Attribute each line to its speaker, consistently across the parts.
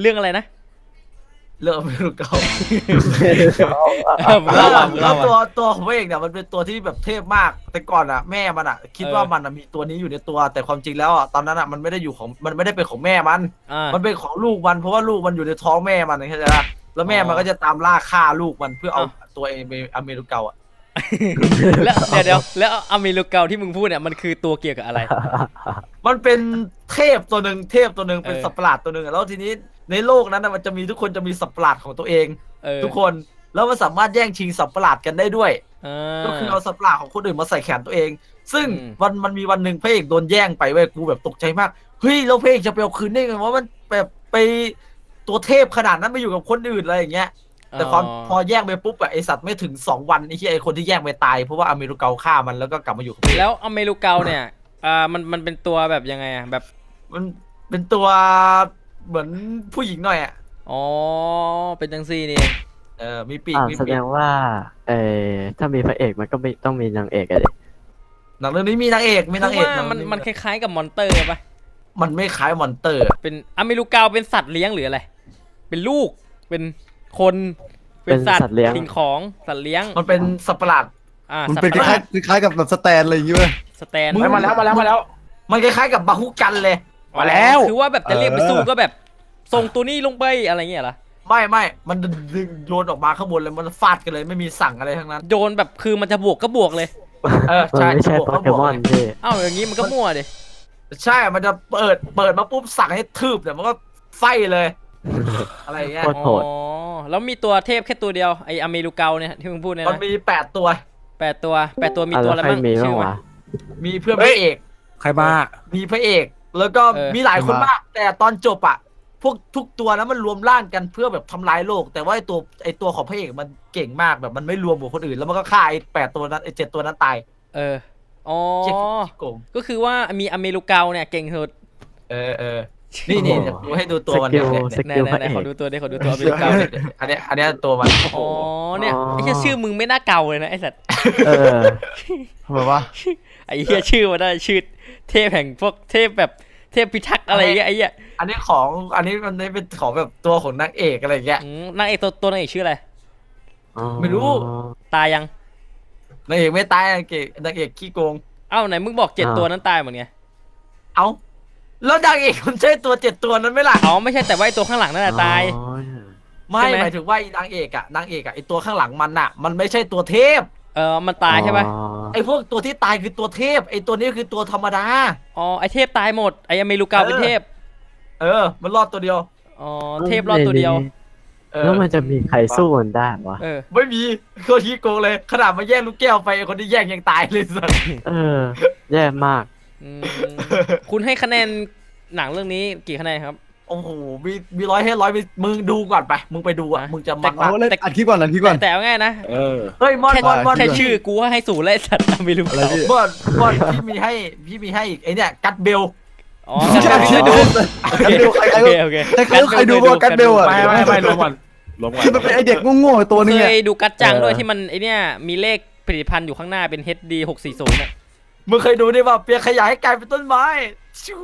Speaker 1: เรื่องอะไรนะ
Speaker 2: เรื่องไม่รู้เก่า
Speaker 1: เออมึงเล่ามามึง
Speaker 2: แล้
Speaker 1: เล่าวมา
Speaker 2: ตัวตัวของพระเอกเนี่ยมันเป็นตัวที่แบบเทพมาก แต่ก่อนอะแม่มันอะ คิด
Speaker 1: เออ
Speaker 2: ว่ามันอะมีตัวนี้อยู่ในตัว แต่ความจริงแล้วอะตอนนั้นอะมันไม่ได้อยู่ของมันไม่ได้เป็นของแม่มัน
Speaker 1: อ่า
Speaker 2: มันเป็นของลูกมันเพราะว่าลูกมันอยู่ในท้องแม่มันเข้าใจปะแล้วแม่มันก็จะตามล่าฆ่าลูกมันเพื่อเอา
Speaker 1: อะ
Speaker 2: ตัวเองไปอเมริกาอะ
Speaker 1: แล้วเดี๋ยวเดี๋ยวแล้วอเมริกาที่มึงพูดเนี่ยมันคือตัวเกี่ยวกับอะไร
Speaker 2: มันเป็นเทพตัวหนึ่งเทพตัวหนึ่งเป็น
Speaker 1: เออ
Speaker 2: สัตว์ประหลาดตัวหนึ่งอะแล้วทีนี้ ในโลกนั้นน่ะมันจะมีทุกคนจะมีสัตว์ประหลาดของตัวเอง
Speaker 1: เออ
Speaker 2: ทุกคนแล้วมันสามารถแย่งชิงสัตว์ประหลาดกันได้ด้วย
Speaker 1: อ่
Speaker 2: ก็คือเอาสัตว์ประหลาดของคนอื่นมาใส่แขนตัวเอง ซึ่ง
Speaker 1: อืม
Speaker 2: วันมันมีวันหนึ่งพระเอกโดนแย่งไปเว้ยกูแบบตกใจมากเฮ้ยแล้วพระเอกจะไปเอาคืนได้ไงว่ามันแบบไปตัวเทพขนาดนั้นไปอยู่กับคนอื่นอะไรอย่างเงี้ย แต่ความพอแย่งไปปุ๊บอะไอสัตว์ไม่ถึงสองวันไอ้ที่ไอคนที่แย่งไปตายเพราะว่าอเมริกาฆ่ามันแล้วก็กลับมาอยู่กับพระเอก
Speaker 1: แล้วอเมริกาเนี่ยอ่ามันมันเป็นตัวแบบยังไงอะแบบ
Speaker 2: มันเป็นตัว เหมือนผู้หญิงหน่อยอะ
Speaker 1: อ๋อ เป็นจังซี่นี่เอง
Speaker 2: เออ มีปีก
Speaker 3: อ่า
Speaker 2: มี
Speaker 3: แส
Speaker 2: ปี
Speaker 3: ด
Speaker 2: ก
Speaker 3: งว่า เออถ้ามีพระเอกมันก็ไม่ต้องมีนางเอกอะดิ
Speaker 2: หนังเรื่องนี้มีนางเอกมีนางเอก
Speaker 1: คือว่ามัน
Speaker 2: หง
Speaker 1: มันคล้ายๆกับมอนเตอร์ปะ
Speaker 2: มันไม่คล้ายมอนเตอร์
Speaker 1: เป็นอเมริกาเป็นสัตว์เลี้ยงหรืออะไร เป็นลูก เป็นคน เป็นสัตว์สิ่งของ สัตว์เลี้ยง
Speaker 2: มันเป็นสัตว์ประหลาด
Speaker 1: อ่า
Speaker 4: มัน
Speaker 1: สัต
Speaker 4: เป็น
Speaker 1: ว์
Speaker 4: ค
Speaker 1: ประหลา
Speaker 4: ล้า
Speaker 1: ด
Speaker 4: ยๆคล้ายๆกับแบบสแตนอะไรอย่างเงี้ย
Speaker 1: สแตน
Speaker 2: มึง
Speaker 5: มาแล้วมาแล้วมาแล้ว
Speaker 2: มันคล้ายๆกับบาฮุกันเลย
Speaker 5: มาแล้ว
Speaker 1: คือว่าแบบจะเรียกไปสู้ก็แบบส่งตัวนี้ลงไปอะไรเงี้ยเหรอ
Speaker 2: ไม่ไม่ มันดึงโยนออกมาข้างบนเลย มันฟาดกันเลยไม่มีสั่งอะไรทั้งนั้น
Speaker 1: โยนแบบคือมันจะบวกก็บวกเลย
Speaker 2: เออ
Speaker 3: มัน
Speaker 2: ใช่
Speaker 3: ไม่ใช่
Speaker 2: บวก
Speaker 3: โป
Speaker 2: ก็
Speaker 3: เก
Speaker 2: บวก
Speaker 3: มอน
Speaker 2: เลย
Speaker 3: พี่
Speaker 1: เอ้าอย่างนี้มันก็มั่วดิ
Speaker 2: ใช่ มันจะเปิดเปิดมาปุ๊บสั่งให้ทืบเนี่ยมันก็ไฟเลย อะไรอย่างเงี้ย
Speaker 3: โคตรโหด
Speaker 1: อ๋อแล้วมีตัวเทพแค่ตัวเดียวไออเมริกาเนี่ยที่มึงพูดเนี่ย
Speaker 2: มัน
Speaker 1: นะ
Speaker 2: มีแปดตัว
Speaker 1: แปดตัวแปดตัวมี
Speaker 3: อะ
Speaker 1: ตัว
Speaker 3: แล้
Speaker 1: อะไร
Speaker 3: วใคร
Speaker 1: บ้าง
Speaker 3: มี
Speaker 1: ชื่
Speaker 3: บ้าง
Speaker 1: อไหม
Speaker 3: วะ
Speaker 2: มีเพื่อน
Speaker 5: เฮ้
Speaker 2: พ
Speaker 5: ย
Speaker 2: ระเอก
Speaker 5: ใครบ้า
Speaker 2: มีพระเอก แล้วก็
Speaker 1: เออ
Speaker 2: มีหลายคน
Speaker 4: ใครมาม
Speaker 2: มาก แต่ตอนจบอะพวกทุกตัวนั้นมันรวมร่างกันเพื่อแบบทำลายโลก แต่ว่าไอตัวไอตัวของพระเอกมันเก่งมากแบบมันไม่รวมกับคนอื่น แล้วมันก็ฆ่าไอแปดตัวนั้นไอเจ็ดตัวนั้นตาย
Speaker 1: เอออ๋อ
Speaker 2: เจ็ดโกง
Speaker 1: ก็คือว่ามีอเมริกาเนี่ยเก่งสุด
Speaker 2: เออเออนี่นี่เดี๋ยวดูให้ดูตัวมัน
Speaker 3: สกิ
Speaker 2: เนี่ย
Speaker 3: ล
Speaker 2: เนี่ย
Speaker 3: ส
Speaker 1: ไหน
Speaker 3: กิล
Speaker 1: ไหน
Speaker 3: พระ
Speaker 1: ไหน
Speaker 3: เอ
Speaker 1: ขอกดูตัวดิขอดูตัวอเมริกา
Speaker 2: เนี่ยอันเนี้ยอันเนี้ยตัวมัน
Speaker 1: อ๋อเนี่ย
Speaker 3: อ๋อ
Speaker 1: ไอ้เหี้ยชื่อมึงไม่น่าเก่าเลยนะไอ้สัตว์
Speaker 3: เออ
Speaker 4: ทำไมวะ
Speaker 1: ไอ้เหี้ยชื่อมันได้ชื่อเทพแห่งพวกเทพแบบเทพพิทักษ์อะไรอย่างเงี้ยไอ้เหี้ย
Speaker 2: อันนี้ของอันนี้มันไม่เป็นของแบบตัวของนางเอกอะไรอย่างเงี้ย
Speaker 1: อืมนางเอกตัวตัวนางเอกชื่ออะไร
Speaker 2: ไม่รู้
Speaker 1: ตายยัง
Speaker 2: นางเอกไม่ตายนางเอกนางเอกขี้โกง
Speaker 1: เอ้าไหนมึงบอกเจ็ด
Speaker 3: อ้าว
Speaker 1: ตัวนั้นตายหมดไง
Speaker 2: เอาแล้วนางเอกมันใช่ตัวเจ็ดตัวนั้นไหมล่ะ
Speaker 1: อ๋อไม่ใช่แต่ว่าไอ้ตัวข้างหลังนั่นแหละตาย
Speaker 3: อ๋อ
Speaker 2: ไม่
Speaker 1: ใช่ไหม
Speaker 2: หมายถึงว่าไอ้นางเอกอะนางเอกอะไอตัวข้างหลังมันอะมันไม่ใช่ตัวเทพ
Speaker 1: เออมันตายใช่ปะ
Speaker 3: อ๋อ
Speaker 2: ไอพวกตัวที่ตายคือตัวเทพ ไอตัวนี้คือตัวธรรมดา
Speaker 1: อ๋อไอเทพตายหมดไออเมริกาเป็นเทพ
Speaker 2: เออ มันรอดตัวเดียว
Speaker 1: อ๋อเทพรอดตัวเดียว
Speaker 2: เออ
Speaker 3: แล้วมันจะมีใครสู้มันได้วะ
Speaker 1: เออ
Speaker 2: ไม่มีโคตรขี้โกงเลย ขนาดมาแย่งลูกแก้วไปไอ้คนที่แย่งยังตายเลยสัส
Speaker 3: เออ แย่มาก
Speaker 1: อืมคุณให้คะแนนหนังเรื่องนี้กี่คะแนนครับ
Speaker 2: โอ้โห มีมีร้อยให้ร้อยมีมึงดูก่อนไป มึงไปดูอะ
Speaker 1: ฮะ
Speaker 2: มึงจะมัน
Speaker 1: แต่
Speaker 2: มาก
Speaker 4: เอาเล่นอัดคลิปก่อนอัดคลิปก่อน
Speaker 1: แต่เอาง่ายนะ
Speaker 5: เออ
Speaker 2: เฮ้ย มอน
Speaker 1: แค่
Speaker 2: มอนมอน
Speaker 1: แค่ชื่อกูว่าให้สูตรไล่สัตว์อเมริ
Speaker 4: อะไร
Speaker 1: กา
Speaker 4: พี่
Speaker 2: มอนมอนพี่มีให้ พี่มีให้อีกไอเนี่ยกัดเบล
Speaker 1: อ๋อ
Speaker 4: ใช่
Speaker 1: กัน
Speaker 4: ใช่
Speaker 1: เบล
Speaker 4: ดู
Speaker 1: เคย
Speaker 4: ใคร
Speaker 1: ดู
Speaker 4: ใคร
Speaker 1: โอเคโอเค
Speaker 4: ใครใครใครดูว่ากัดเบลอะ
Speaker 5: ไม่ไม่ไม่รวมก่อนรวมก่อน
Speaker 4: ที่มันเป็นไอเด็กโง่ๆตัวนึง
Speaker 1: เค
Speaker 4: เนี่ย
Speaker 1: ยดูกัดจัง
Speaker 3: เออ
Speaker 1: ด้วยที่มันไอเนี่ยมีเลขผลิตภัณฑ์อยู่ข้างหน้าเป็น HD 640น่ะ
Speaker 2: มึงเคยดูนี่ป่ะเปียกขยายให้กลายเป็นต้นไม้ชิว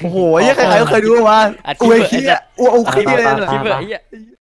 Speaker 4: โอ้โหไอ้ใครๆก็เคยดูว่า
Speaker 1: อัดคลิ
Speaker 4: อ
Speaker 1: ป
Speaker 4: วย
Speaker 1: เถอะ
Speaker 4: ขี้อะอวยขี้เลย
Speaker 3: อะ
Speaker 4: นะ
Speaker 1: คิดเบอร์ไอ้เหี้ย